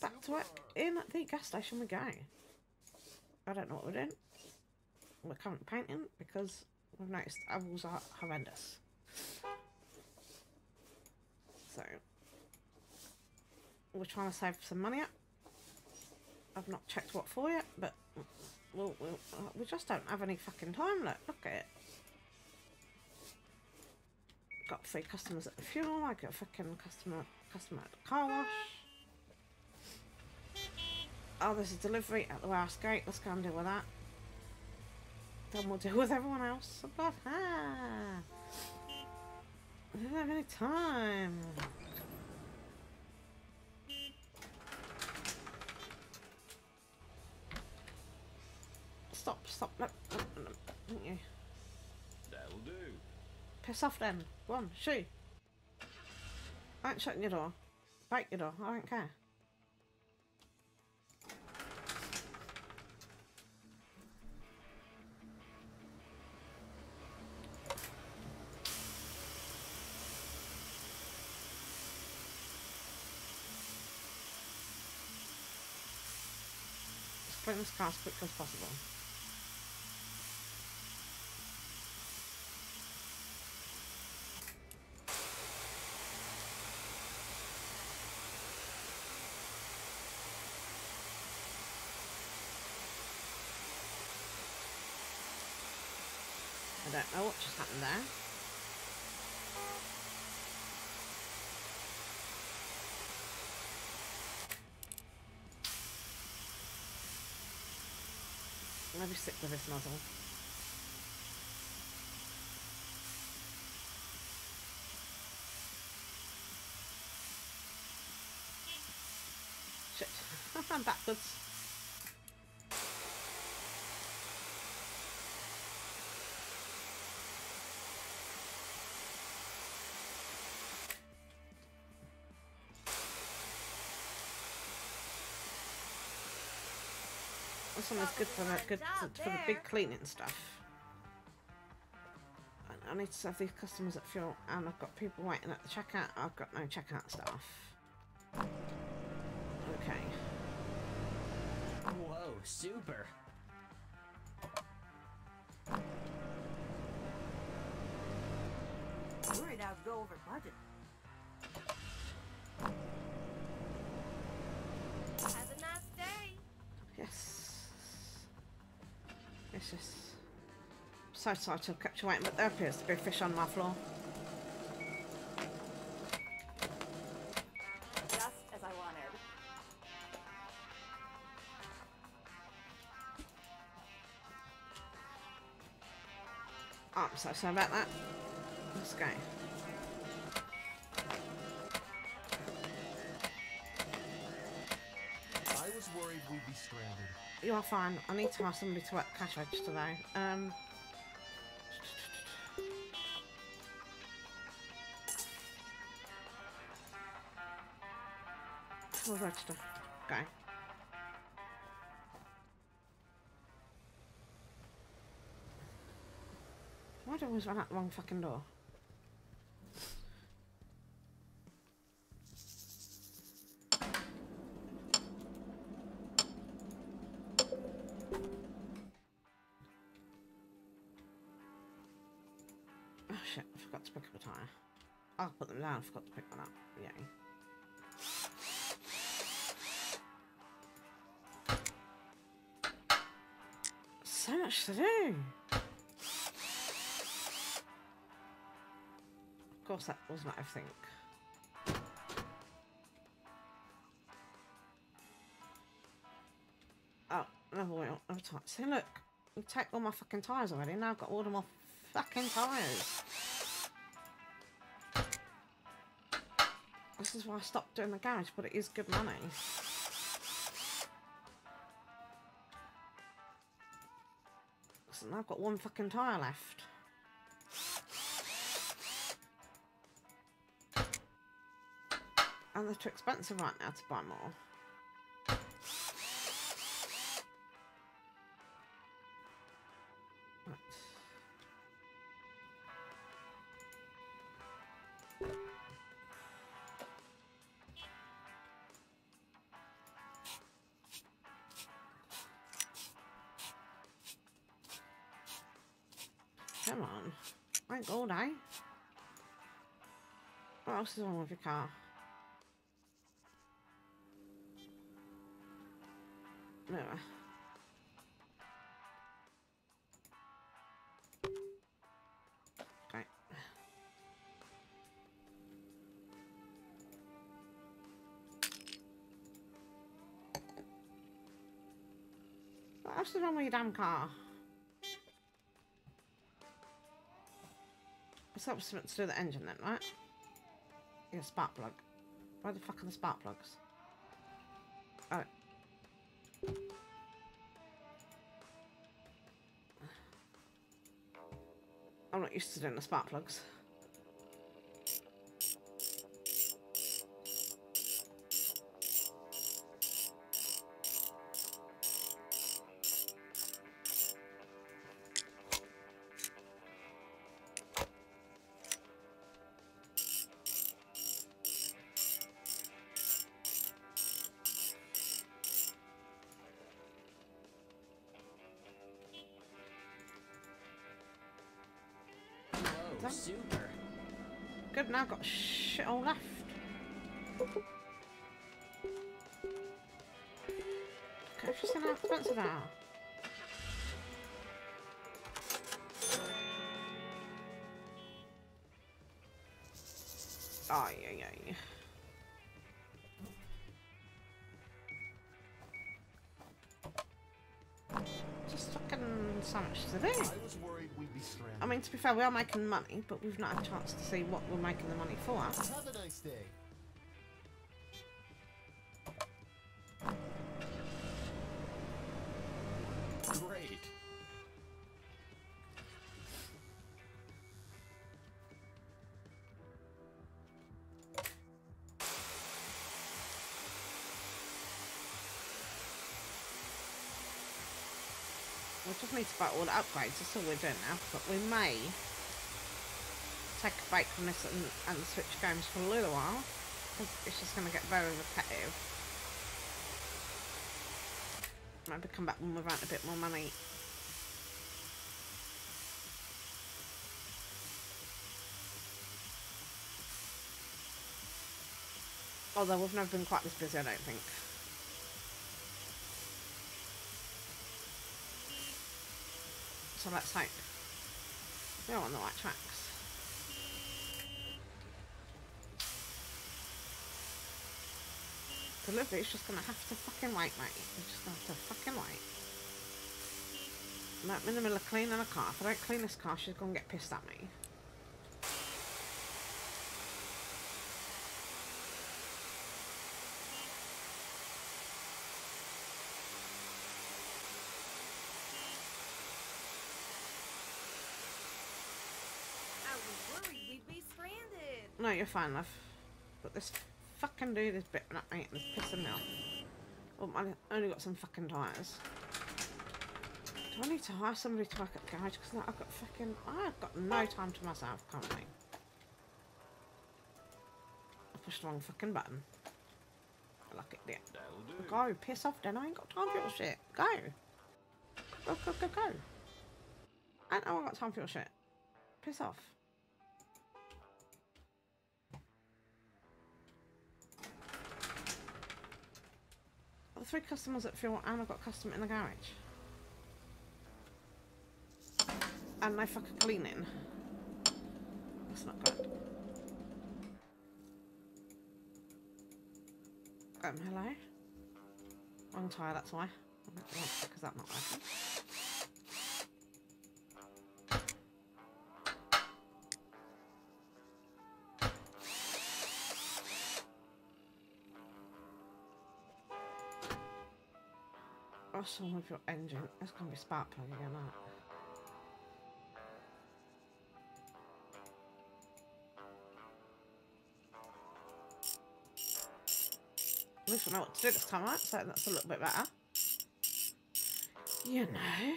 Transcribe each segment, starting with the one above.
back to work in the gas station we go. I don't know what we're doing. We're currently painting because we've noticed walls are horrendous. So we're trying to save some money up. I've not checked what for yet, but we'll, we'll, uh, we just don't have any fucking time. Look, look at it. Got three customers at the funeral. I got a fucking customer customer at the car wash. Oh, there's a delivery at the warehouse gate. Let's go and deal with that. Then we'll deal with everyone else. But ah, I don't have any time. Stop, stop, no, no, no, no, you. That'll do. Piss off then. Go on, shoo. I ain't shutting your door. Break your door, I don't care. Car as quick as possible. I don't know what just happened there. Maybe stick with this nozzle. Shit. I'm backwards. This one is good for that, good for, for the big cleaning stuff. I need to serve these customers at fuel, and I've got people waiting at the checkout. I've got no checkout staff. Okay. Whoa, super. Worried I'd go over budget. Just so sorry to have kept you waiting, but there appears to be a fish on my floor. Just as I wanted. Oh, I'm so sorry about that. Let's go. We'd be stranded. You are fine. I need to ask somebody to work cash register though. Um. We'll register. Go. Why do I always run out the wrong fucking door? Shit, I forgot to pick up a tyre. Oh, I'll put them down, I forgot to pick one up. Yay. So much to do! Of course that was not everything. Oh, another wheel, another tyre. See look, you take all my fucking tyres already, now I've got all of my fucking tyres. This is why I stopped doing the garage, but it is good money. Now I've got one fucking tyre left. And they're too expensive right now to buy more. Come on. My gold, eh? What else is wrong with your car? No. What else is wrong with your damn car? It's something to do the engine then, right? Yeah, spark plug. Where the fuck are the spark plugs? Oh. I'm not used to doing the spark plugs. Done. super. Good, now I've got shit all left. Okay, it's just how expensive they are. Yeah, yeah, yeah. Just fucking so much to do. I mean, to be fair, we are making money, but we've not had a chance to see what we're making the money for. Have a nice day. Just need to buy all the upgrades, that's all we're doing now. But we may take a break from this and, and switch games for a little while. Because it's just going to get very repetitive. Maybe come back when we've earned a bit more money. Although we've never been quite this busy, I don't think. So let's hope we're on the right tracks. Delivery's just gonna have to fucking wait, mate. We're just gonna have to fucking wait. I'm in the middle of cleaning a car. If I don't clean this car, she's gonna get pissed at me. I was worried we'd be stranded. No, you're fine, love. But this fucking dude is me and it's pissing me off. Oh, I only got some fucking tyres. Do I need to hire somebody to work at the garage? Because I've got fucking... I've got no time to myself currently. I pushed the wrong fucking button. I like it there. Go, piss off then. I ain't got time for your shit. Go. Go, go, go, go. I ain't got time for your shit. Piss off. Three customers at fuel and I've got a customer in the garage. And no fucking cleaning. That's not good. Um, hello? Wrong tyre, that's why. Because that's not working. Oh, What's wrong with your engine? It's gonna be spark plug again, that. At least we know what to do this time, right? So that's a little bit better. You know.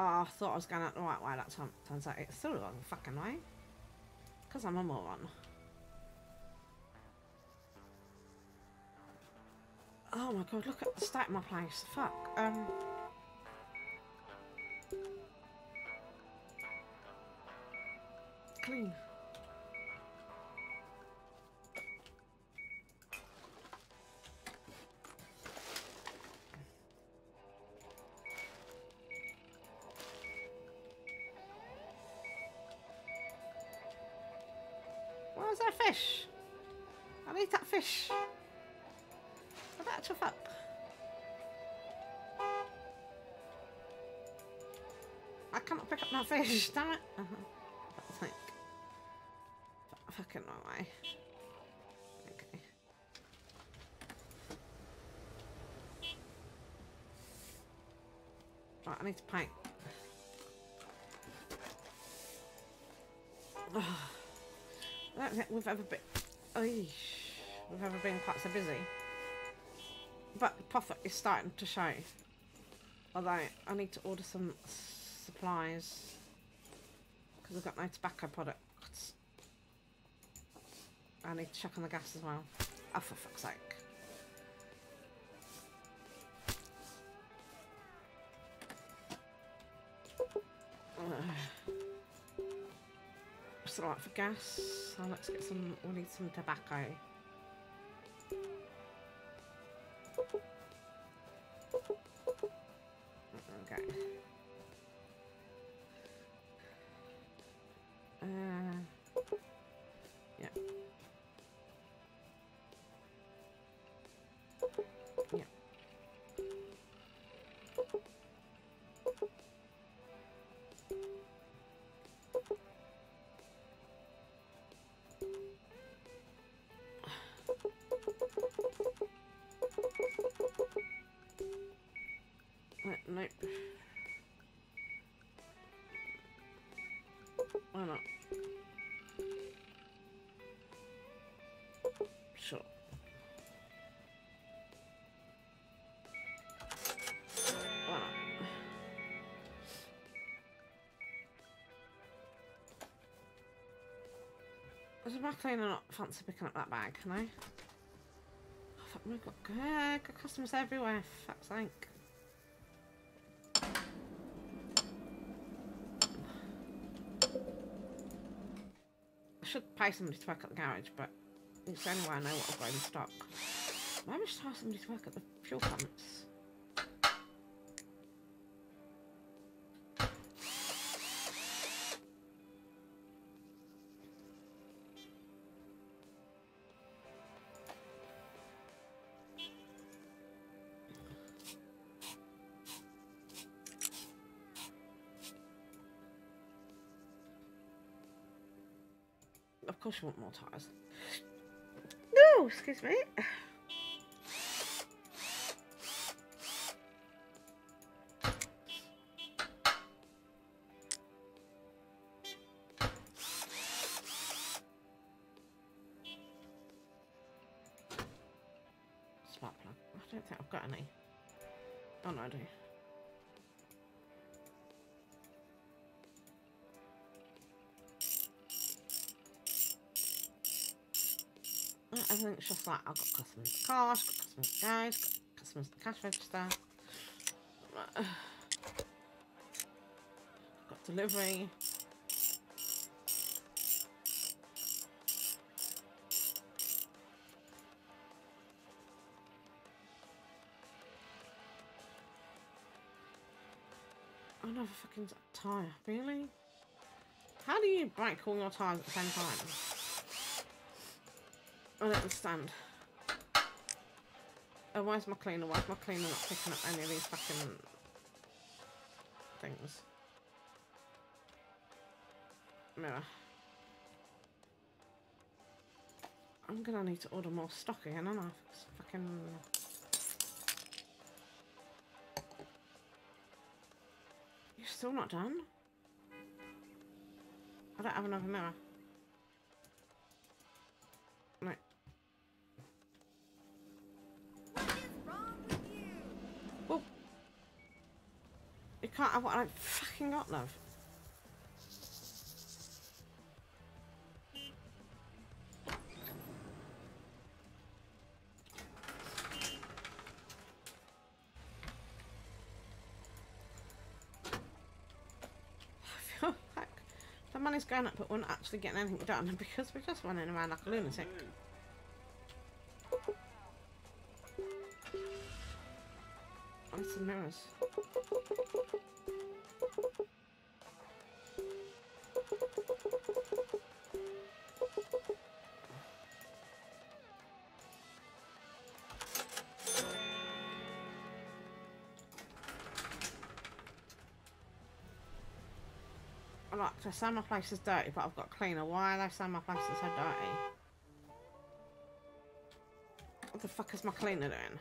Oh, I thought I was going out the right way that time. Turns out it's still the wrong fucking way. Because I'm a moron. Oh my god, look at the state of my place. Fuck. Um. Clean. I cannot pick up that fish, damn it. Uh -huh. Like fucking wrong way. Okay. Right, I need to paint. I don't think we've ever been. We've ever been quite so busy. But the profit is starting to show. Although I need to order some supplies because I've got no tobacco products. I need to check on the gas as well. Oh, for fuck's sake. What's right for gas? So let's get some. We need some tobacco. Why not? Sure. Why not? Is my cleaner not fancy picking up that bag, can I? Oh, fuck, we've got uh, good, good customers everywhere, fuck's sake. Should pay somebody to work at the garage, but it's the only way I know what I've got in stock. Maybe I should hire somebody to work at the fuel pumps. Course you want more tyres. No, excuse me. Spark plug. I don't think I've got any. Oh no, I do. Everything's just like I've got customers to cars, got customers to guys, got customers to cash register. Got delivery. Another fucking tire, really? How do you break all your tires at the same time? I don't understand. Oh, why is my cleaner? Why is my cleaner not picking up any of these fucking things? Mirror. I'm gonna need to order more stock again, aren't I? It's fucking... You're still not done? I don't have another mirror. What I fucking got, love. I feel like the money's going up, but we're not actually getting anything done because we're just running around like a lunatic. On some mirrors. Like, to say my place is dirty, but I've got cleaner. Why are they saying my place is so dirty? What the fuck is my cleaner doing?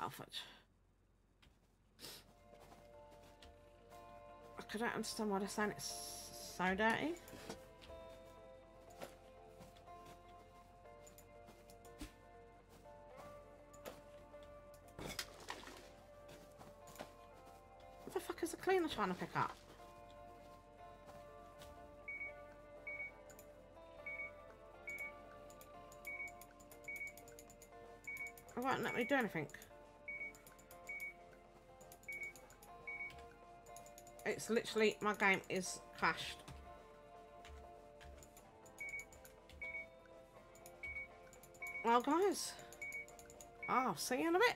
Oh. I don't understand why they're saying it's so dirty. What the fuck is the cleaner trying to pick up? It won't let me do anything. It's literally, my game is crashed. Well guys, I'll see you in a bit.